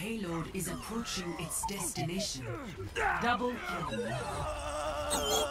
payload is approaching its destination. Double kill.